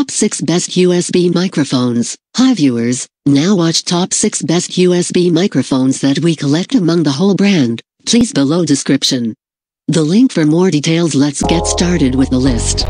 Top 6 Best USB Microphones. Hi viewers, now watch Top 6 Best USB Microphones that we collect among the whole brand. Please below description. The link for more details let's get started with the list.